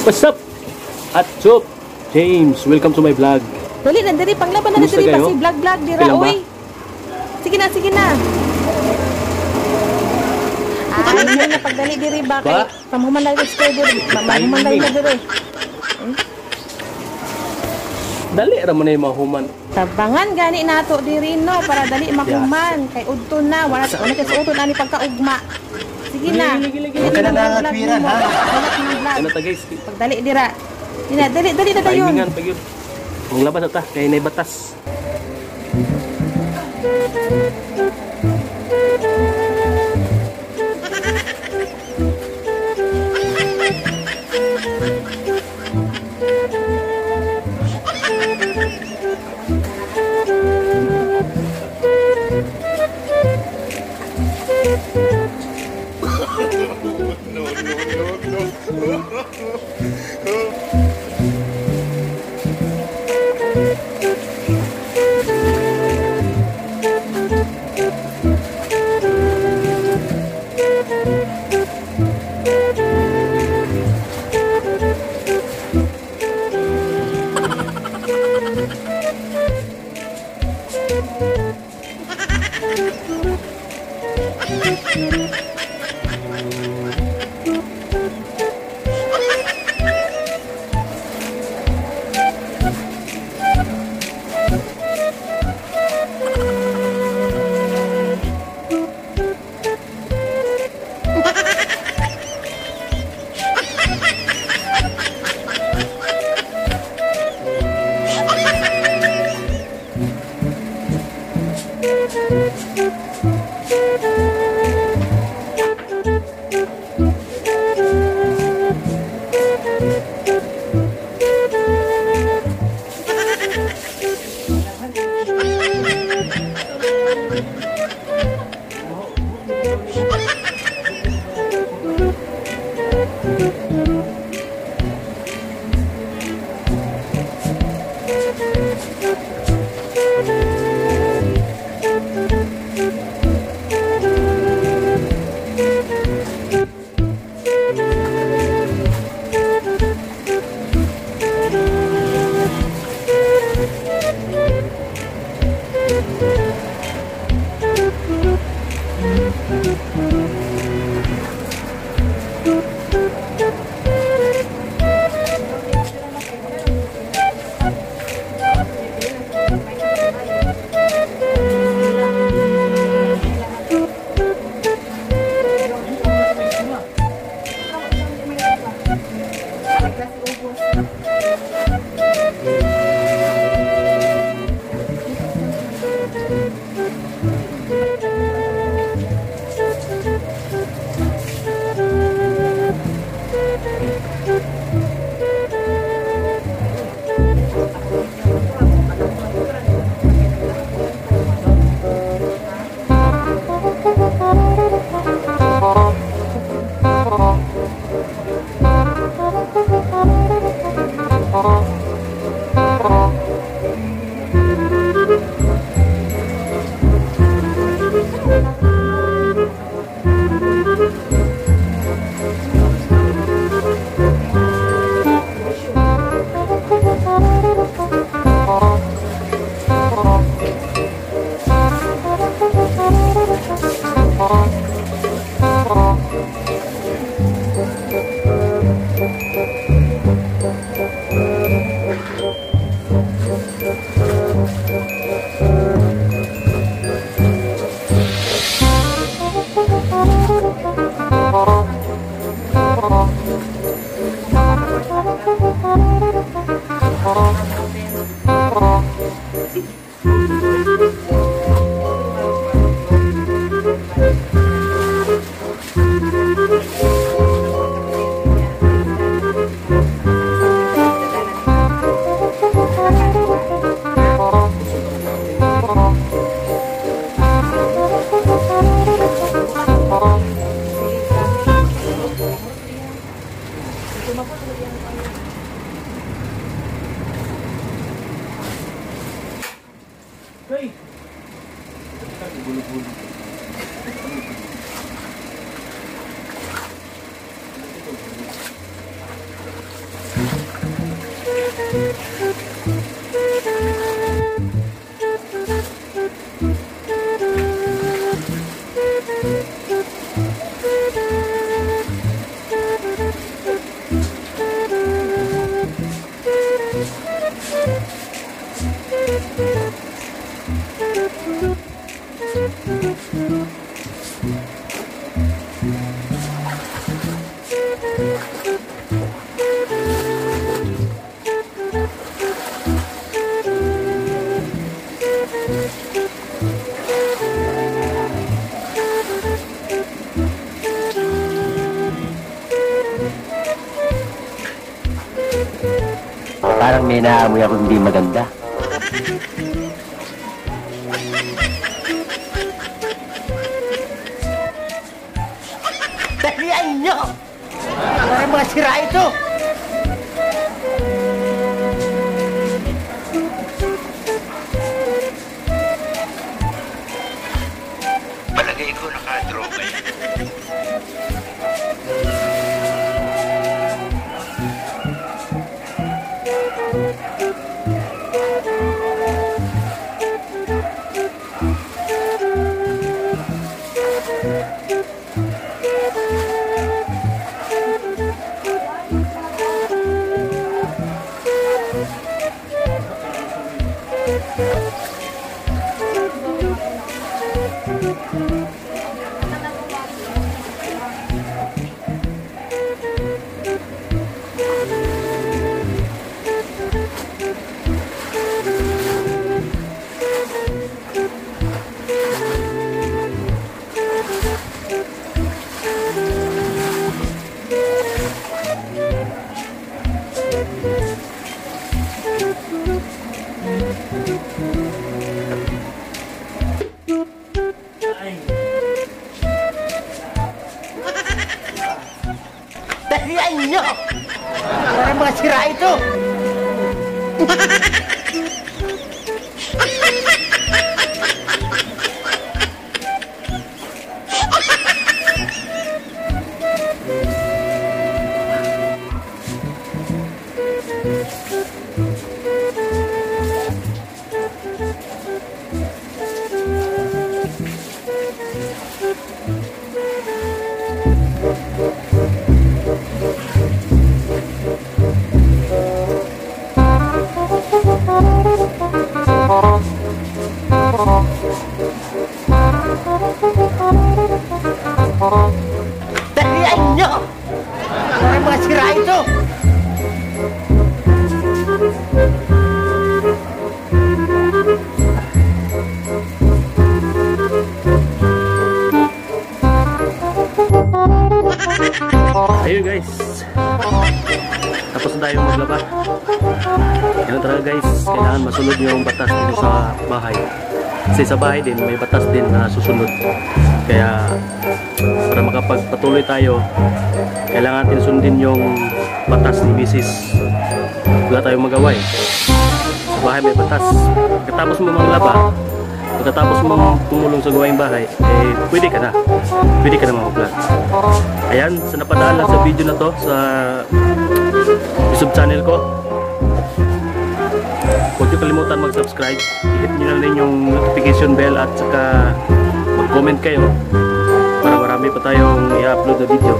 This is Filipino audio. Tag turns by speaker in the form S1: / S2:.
S1: What's up? At Chop, James, welcome to my vlog.
S2: Dali na diri panglaban na na diri pa si vlog vlog dira oy. Sige na, sige na. Ay, may na pagdali diri ba kay
S1: Ba?
S2: pamuman lang stay diri. Mamuman lang na diri.
S1: Dali raman na yung mahuman.
S2: Tabangan gani nato diri no para dali makuman kay udto na wala wala kay udto ani pagkaugma. Sige na.
S3: Huwag ka na nangatwiran, ha?
S2: Wala ka ng
S1: Ano ta guys?
S2: Pagdali dira. Dili dali dali na dayon.
S1: Timingan pa yun. Ang labas na ta, kaya na batas. Música Parang may naamoy ako hindi maganda.
S3: Dalian nyo! Para mga sira ito!
S4: Música
S3: Dalian nyo! Para mga sira ito! Dalian
S1: Ayun guys. Tapos na tayo maglaba. Ganun talaga guys. Kailangan masunod yung batas dito sa bahay. Kasi sa bahay din, may batas din na susunod. Kaya para makapagpatuloy tayo, kailangan natin sundin yung batas ni Mrs. Wala tayong magawa eh. Sa bahay may batas. Pagkatapos mo manglaba, pagkatapos mo tumulong sa gawaing bahay, eh pwede ka na. Pwede ka na mag-vlog. Ayan, sa napadaan lang sa video na to sa YouTube channel ko. Huwag niyo kalimutan mag-subscribe. I-hit niyo na rin yung notification bell at saka mag-comment kayo para marami pa tayong i-upload na video.